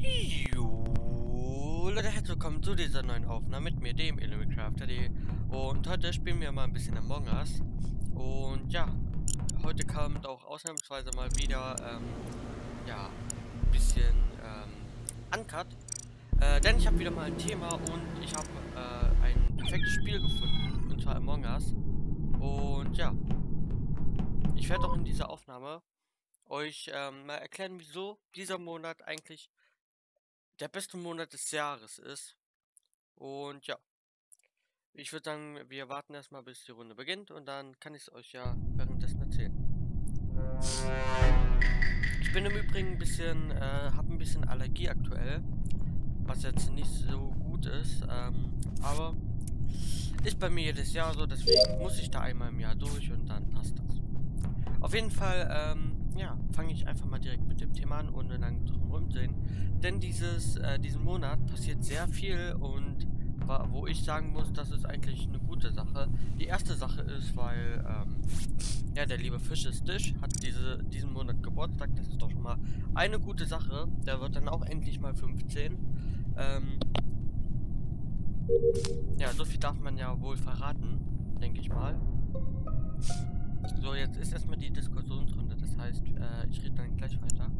Jo, Leute, herzlich willkommen zu dieser neuen Aufnahme mit mir, dem Elimicrafter.de Und heute spielen wir mal ein bisschen Among Us. Und ja, heute kommt auch ausnahmsweise mal wieder, ähm, ja, ein bisschen, ähm, Uncut. Äh, denn ich habe wieder mal ein Thema und ich habe äh, ein perfektes Spiel gefunden, und zwar Among Us. Und ja, ich werde auch in dieser Aufnahme euch ähm, mal erklären, wieso dieser Monat eigentlich der beste Monat des Jahres ist. Und ja, ich würde sagen, wir warten erstmal, bis die Runde beginnt und dann kann ich es euch ja währenddessen erzählen. Ich bin im Übrigen ein bisschen, äh, habe ein bisschen Allergie aktuell, was jetzt nicht so gut ist, ähm, aber ist bei mir jedes Jahr so, deswegen muss ich da einmal im Jahr durch und dann passt das. Auf jeden Fall, ähm, ja, fange ich einfach mal direkt mit dem Thema an, ohne lang drum rumzusehen. Denn dieses, äh, diesen Monat passiert sehr viel und wo ich sagen muss, das ist eigentlich eine gute Sache. Die erste Sache ist, weil, ähm, ja, der liebe Fischestisch hat diese, diesen Monat Geburtstag. Das ist doch schon mal eine gute Sache. Der wird dann auch endlich mal 15. Ähm, ja, so viel darf man ja wohl verraten, denke ich mal. So, jetzt ist erstmal die Diskussionsrunde. Das heißt, äh, ich rede dann gleich weiter.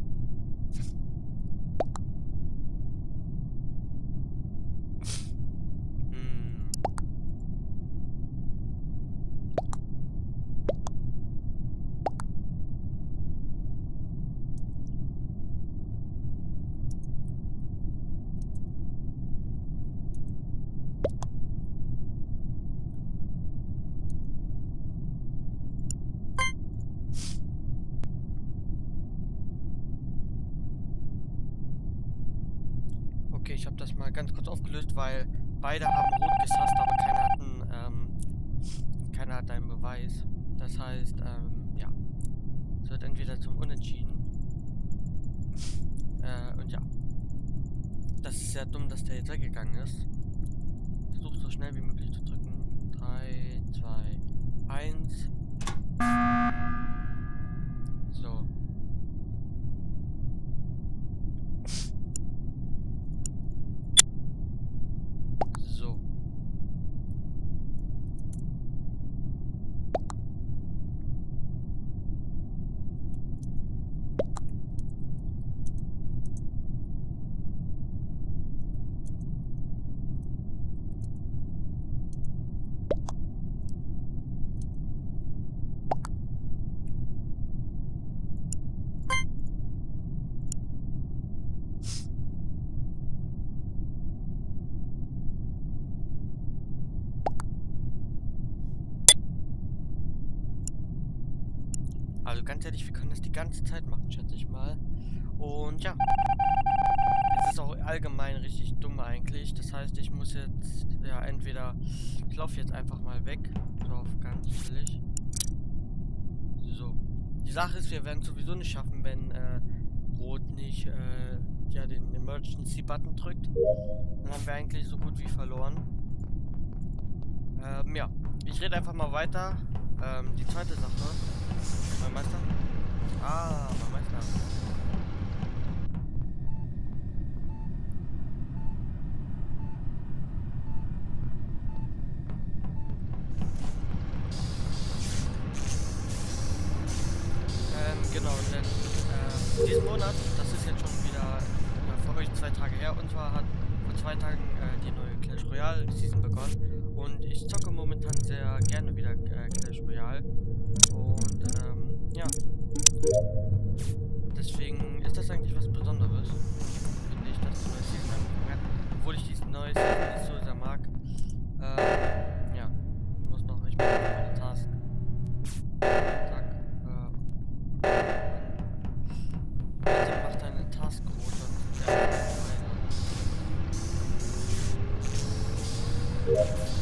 ich habe das mal ganz kurz aufgelöst, weil beide haben rot gesasst, aber keiner hat einen, ähm, keiner hat einen Beweis. Das heißt, ähm, ja. Es wird entweder zum Unentschieden. Äh, und ja. Das ist sehr dumm, dass der jetzt weggegangen ist. Versuch so schnell wie möglich zu drücken. 3, 2, 1. So. Also ganz ehrlich, wir können das die ganze Zeit machen, schätze ich mal. Und ja. Es ist auch allgemein richtig dumm eigentlich. Das heißt, ich muss jetzt, ja, entweder... Ich laufe jetzt einfach mal weg. Drauf, ganz chillig. So. Die Sache ist, wir werden sowieso nicht schaffen, wenn äh, Rot nicht äh, ja, den Emergency-Button drückt. Dann haben wir eigentlich so gut wie verloren. Ähm, ja. Ich rede einfach mal weiter. Ähm, die zweite Sache. Mein Meister? Ah, mein Meister. Deswegen ist das eigentlich was Besonderes. Finde ich, dass die neue Season angefangen. Obwohl ich diesen neue Season nicht so sehr mag. Äh, ja. Ich muss noch, ich muss noch meine Task. Zack. Äh. Bitte mach deine Task rot und ja, meine.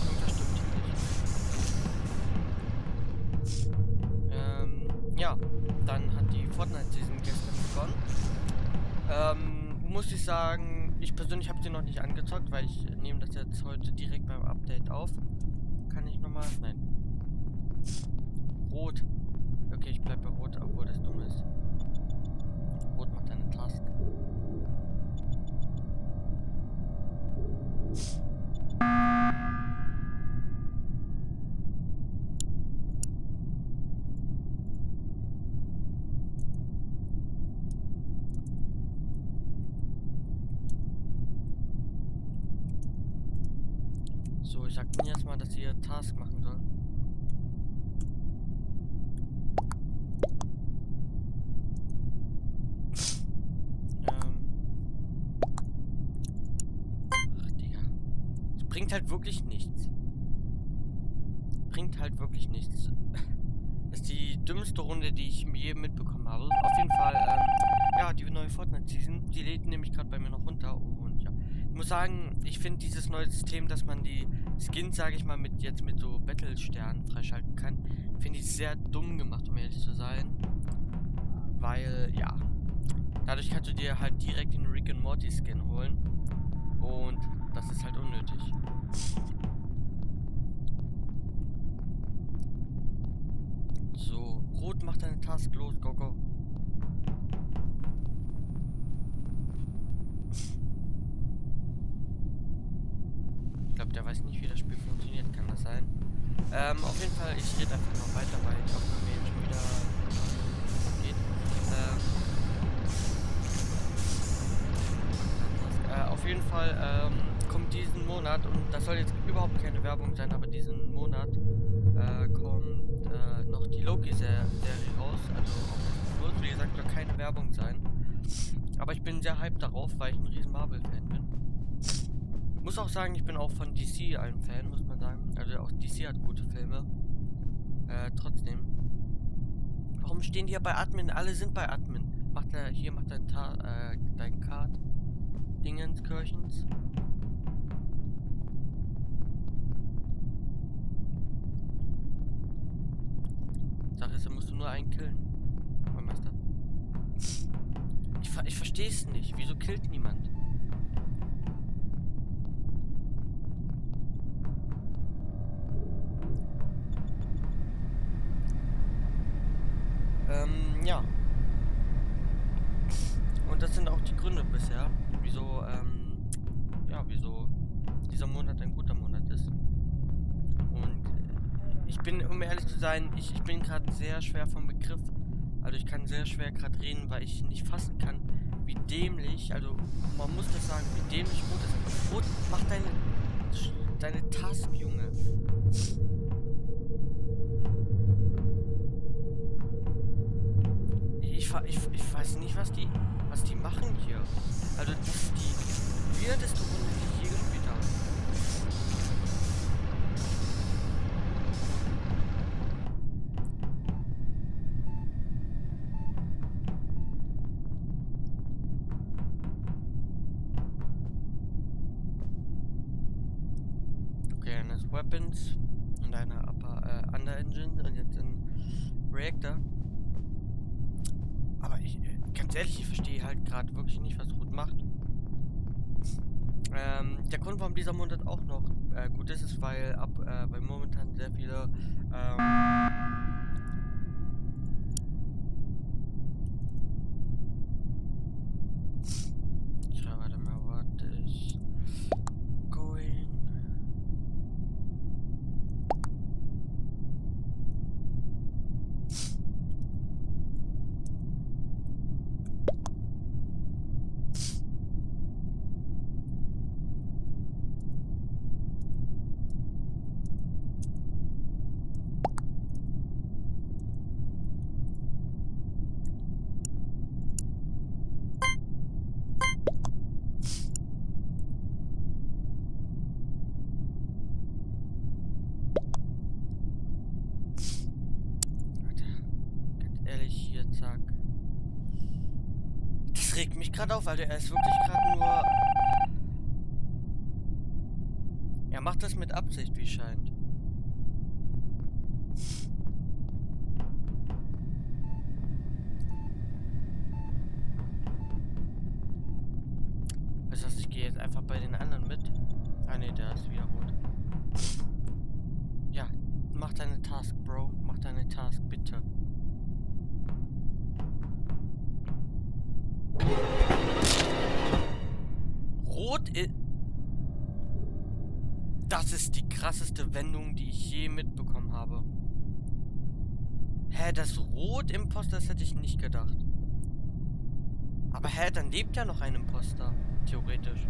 Persönlich habe sie noch nicht angezockt, weil ich nehme das jetzt heute direkt beim Update auf. Kann ich nochmal? Nein. Rot. Okay, ich bleibe bei Rot, obwohl So, ich sag ihnen jetzt mal, dass ihr Task machen sollen. Ähm. Bringt halt wirklich nichts. Bringt halt wirklich nichts. Das ist die dümmste Runde, die ich je mitbekommen habe. Auf jeden Fall, ähm, ja, die neue Fortnite-Season, die lädt nämlich gerade bei mir noch runter. Und muss sagen, ich finde dieses neue System, dass man die Skins, sage ich mal, mit jetzt mit so Battle-Sternen freischalten kann, finde ich sehr dumm gemacht, um ehrlich zu sein. Weil, ja, dadurch kannst du dir halt direkt den Rick and Morty Skin holen. Und das ist halt unnötig. So, Rot macht deine Task los, go go. Jeden Fall ähm, kommt diesen Monat, und das soll jetzt überhaupt keine Werbung sein, aber diesen Monat äh, kommt äh, noch die Loki-Serie raus. Also Plus, wie gesagt, soll keine Werbung sein. Aber ich bin sehr hyped darauf, weil ich ein riesen Marvel-Fan bin. Muss auch sagen, ich bin auch von DC ein Fan, muss man sagen. Also auch DC hat gute Filme. Äh, trotzdem. Warum stehen die ja bei Admin? Alle sind bei Admin. Macht er hier, macht dein Ta äh, dein Card. Dingens, Kirchens. Sache ist, da musst du nur einen killen. Mein Meister. Ich, ver ich verstehe es nicht. Wieso killt niemand? Ich bin, um ehrlich zu sein, ich, ich bin gerade sehr schwer vom Begriff. Also ich kann sehr schwer gerade reden, weil ich nicht fassen kann, wie dämlich, also man muss das sagen, wie dämlich Rot ist. Rot, mach deine, deine Task, Junge. Ich, ich, ich weiß nicht, was die, was die machen hier. Also ist die weirdeste Weapons und eine Upper, äh, Under Engine und jetzt ein Reactor. Aber ich, äh, ganz ehrlich, ich verstehe halt gerade wirklich nicht, was Rot macht. Ähm, der Grund, warum dieser Monat auch noch äh, gut ist, ist, weil ab, äh, weil momentan sehr viele, ähm, ich schreibe warte mal, what is going Alter, ganz ehrlich, hier, zack. Das regt mich gerade auf, Alter. Er ist wirklich gerade nur. Er macht das mit Absicht, wie scheint. Das ist die krasseste Wendung, die ich je mitbekommen habe. Hä, das Rot Imposter, das hätte ich nicht gedacht. Aber hä, dann lebt ja noch ein Imposter. Theoretisch.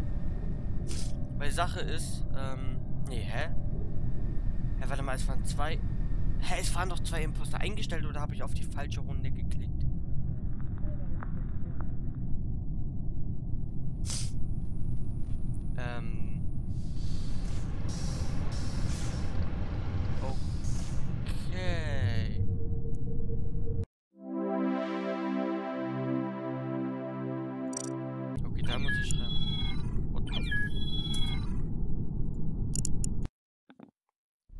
Weil Sache ist, ähm, Nee, hä? Ja, warte mal, es waren zwei... Hä, es waren doch zwei Imposter eingestellt oder habe ich auf die falsche Runde geklickt? Da muss ich the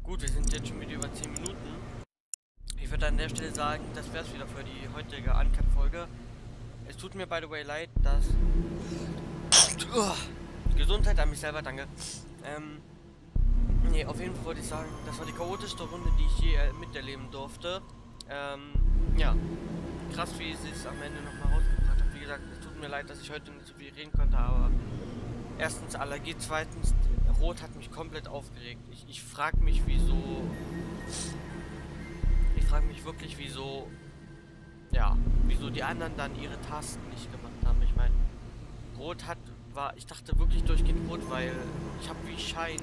Gut, wir sind jetzt schon wieder über 10 Minuten. Ich würde an der Stelle sagen, das wäre es wieder für die heutige Uncut-Folge. Es tut mir by the way leid, dass... Uah. Gesundheit an mich selber, danke. Ähm, nee, auf jeden Fall wollte ich sagen, das war die chaotischste Runde, die ich je äh, miterleben durfte. Ähm, ja. Krass, wie es am Ende nochmal. Wie gesagt, es tut mir leid, dass ich heute nicht so viel reden konnte, aber erstens Allergie, zweitens Rot hat mich komplett aufgeregt. Ich, ich frage mich, wieso... Ich frage mich wirklich, wieso... Ja, wieso die anderen dann ihre Tasten nicht gemacht haben. Ich meine, Rot hat... war Ich dachte wirklich durchgehend Rot, weil ich habe wie scheint...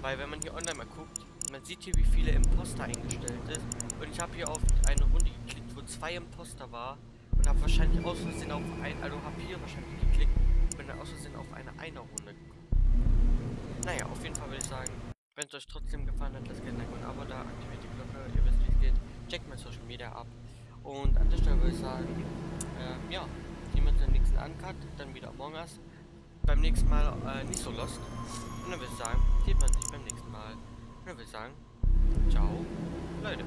Weil wenn man hier online mal guckt, man sieht hier, wie viele Imposter eingestellt ist. Und ich habe hier auf eine Runde geklickt, wo zwei Imposter war. Und habe wahrscheinlich aus Versehen auf ein... Also habe hier wahrscheinlich geklickt. Bin dann aus Versehen auf eine Einer-Runde gekommen. Naja, auf jeden Fall würde ich sagen, wenn es euch trotzdem gefallen hat, lasst gerne ein Abo da, aktiviert die Glocke, ihr wisst wie es geht, checkt mein Social Media ab. Und an der Stelle würde ich sagen, ähm, ja, sehen wir im nächsten Uncut, dann wieder Among Us. Beim nächsten Mal äh, nicht so lost. Und dann würde ich sagen, sieht man sich beim nächsten Mal. Und dann würde ich sagen, ciao, Leute.